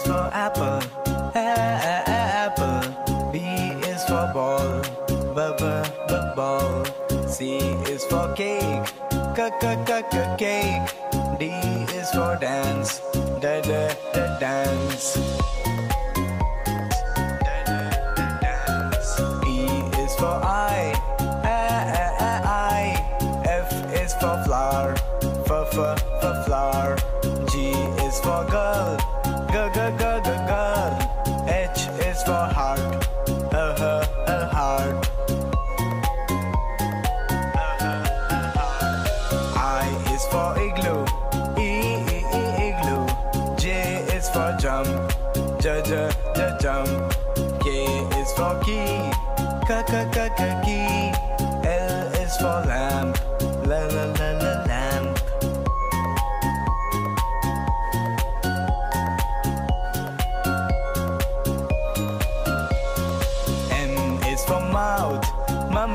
is for apple, apple. B is for ball, b b b ball. C is for cake, c c c c cake. D is for dance, d d d dance.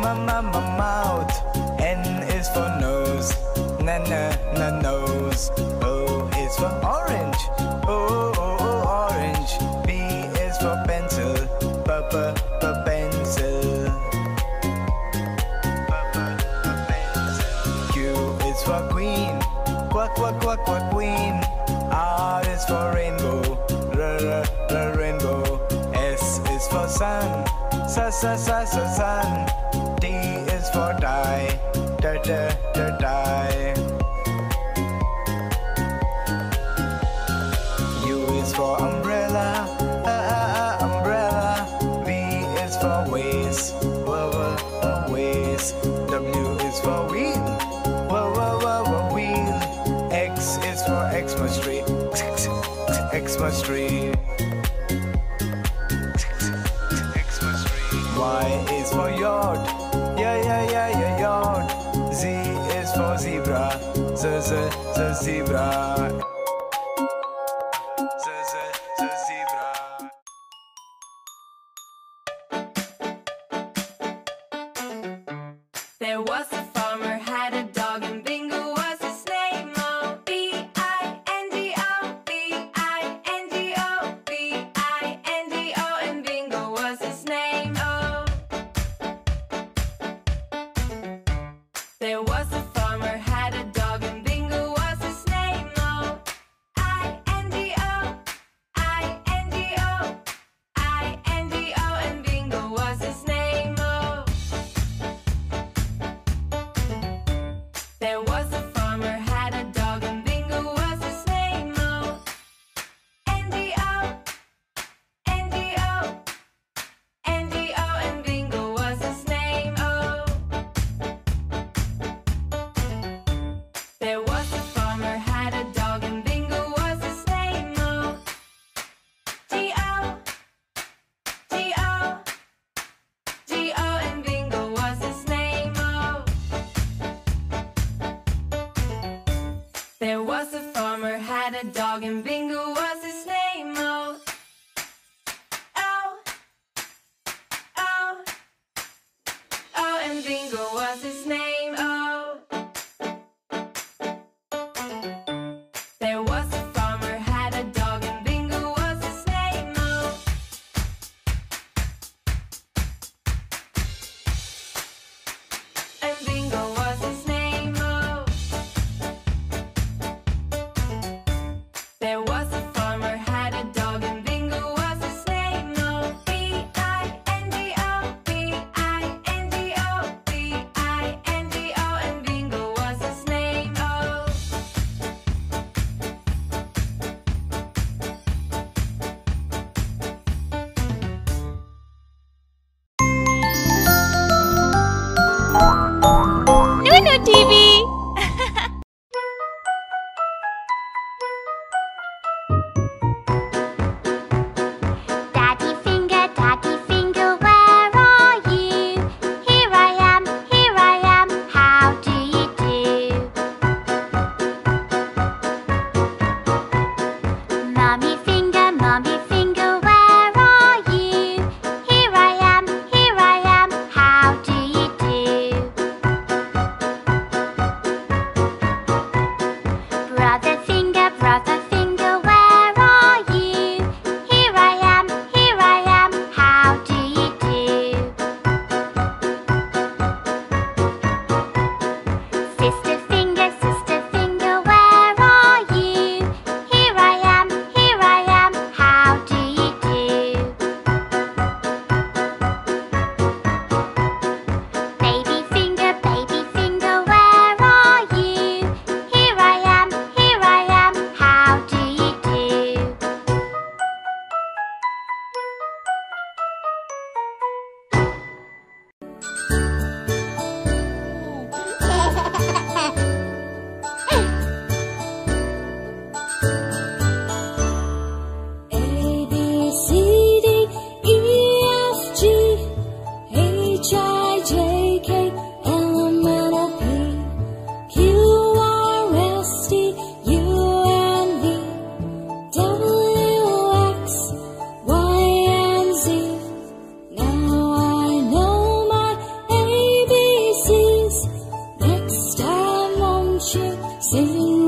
Ma ma ma mouth. N is for nose, na na na nose. O is for orange, oh oh oh orange. P is for pencil. P, p, p, pencil. Q is for queen, quack quack quack quack queen. R is for rainbow, r r r rainbow. S is for sun, sa sa sa sa sun. For die, da da da die. U is for umbrella, uh, uh, uh, umbrella. V is for waist, wah, wah, wah, waist. W is for wheel, wah, wah, wah, wah, wheel. X is for Xmas tree, Xmas tree. Z, zebra. And Bingo was his name. sevin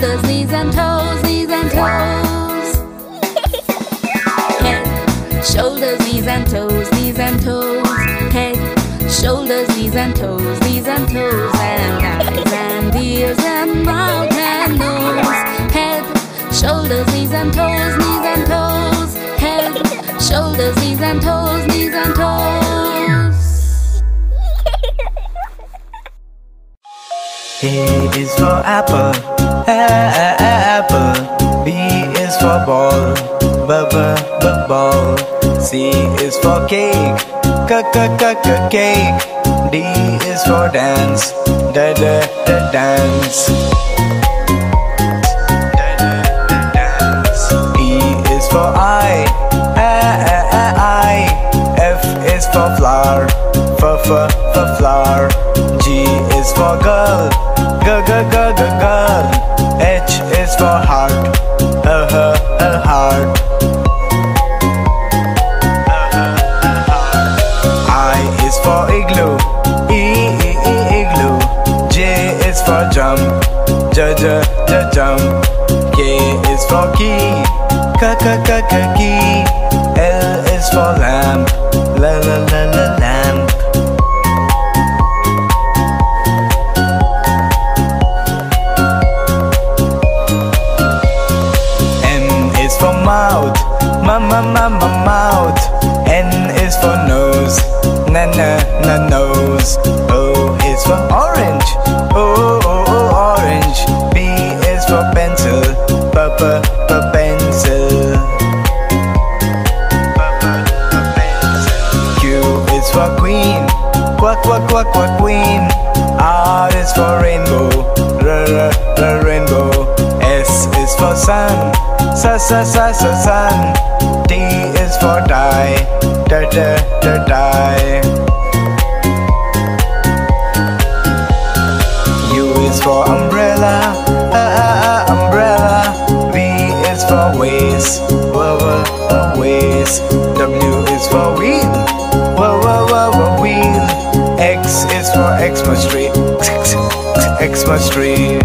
shoulders, knees and toes, knees and toes. Head, shoulders, knees and toes, knees and toes. Head, shoulders, knees and toes, knees and toes. And eyes and ears and mouth and nose. Head, shoulders, knees and toes, knees and toes. Head, shoulders, knees and toes, knees and toes. A is for apple apple. B is for ball, b b b ball. C is for cake, c c c c cake. D is for dance, d d d dance. E is for eye, is for flower, f f f flower. G is for girl. the jump. K is for key, k k k k key. L is for lamb, la la la la lamb. M is for mouth, ma ma ma ma mouth. N is for nose, na na na nose. S S S S S N. D is for die. D D D die. U is for umbrella. Uh, uh, uh, umbrella. V is for ways. W W W ways. W is for wheel. W W W wheel. X is for Xmas tree. Xmas tree.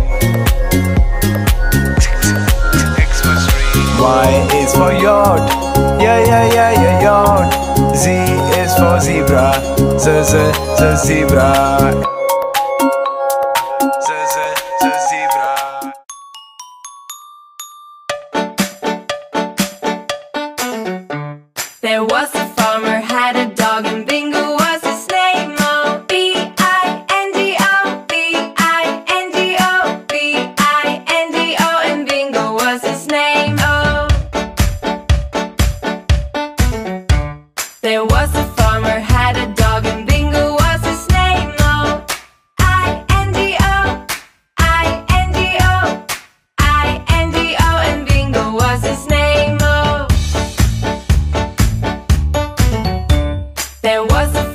ze, ze zebra There was a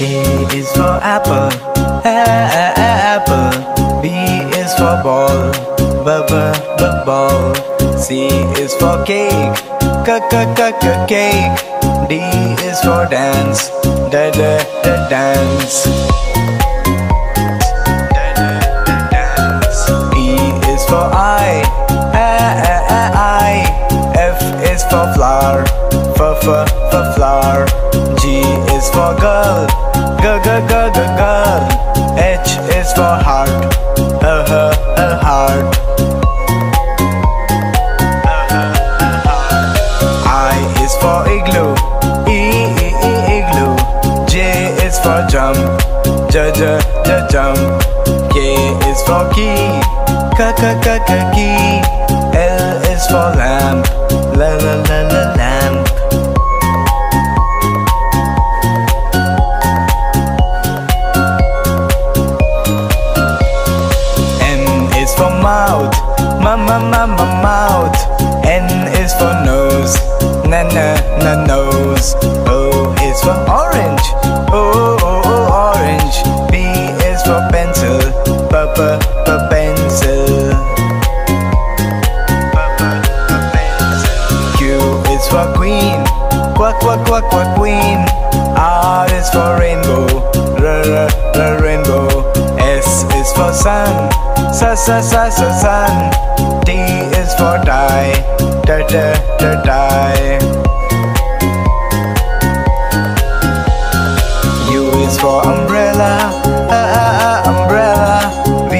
A is for apple, a, apple. B is for ball, b, b, b, ball. C is for cake, c, c, c, c, cake. D is for dance, d, d, d, dance. E is for I, a, a, a, I. F is for flower, f, flower. G is for girl. J J J jump. K is for key, K K K K key. L is for lamp, L L L L sun, sa sa sa sa sun. D is for die, da da da die. U is for umbrella, uh, uh, uh, umbrella. V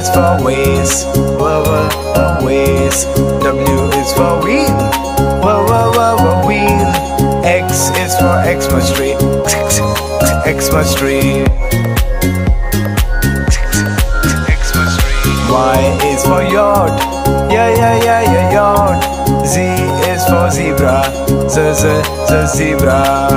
is for waist, wah, wah, wah, waist. W is for wheel, wah, wah, wah, wah, wheel. X is for Xmas tree, Xmas tree. Z, z, z, zebra.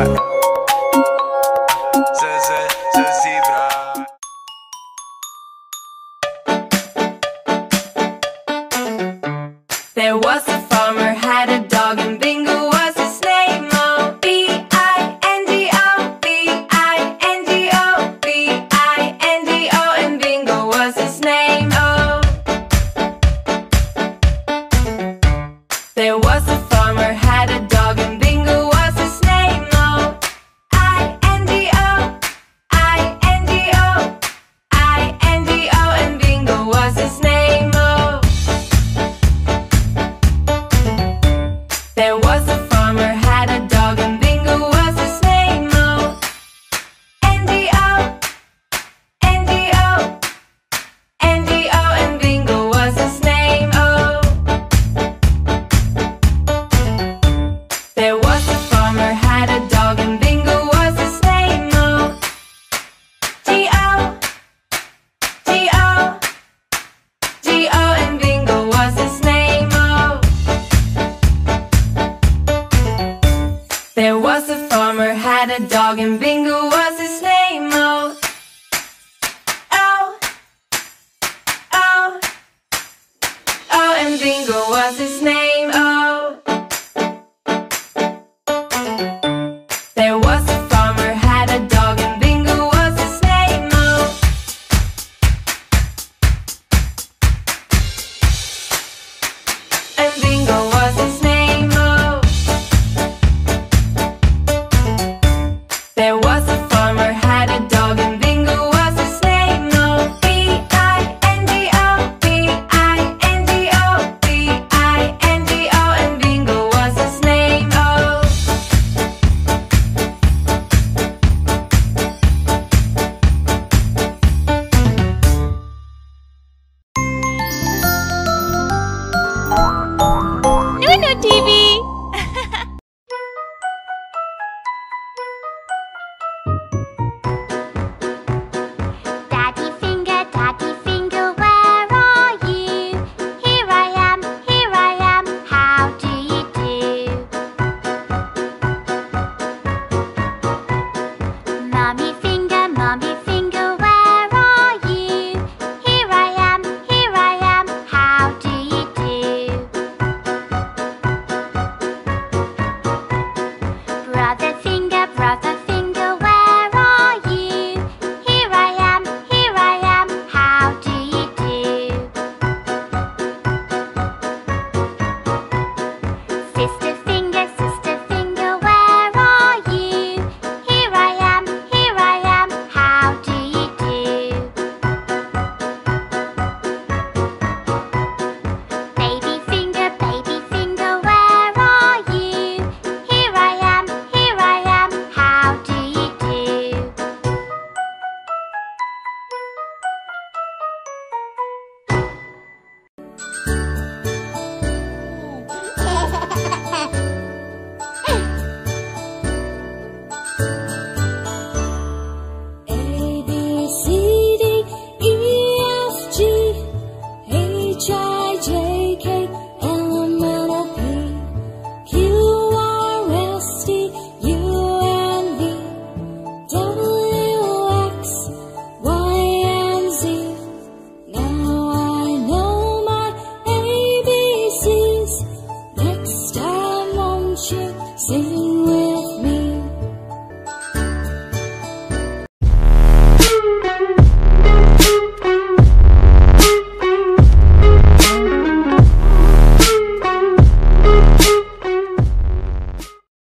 mommy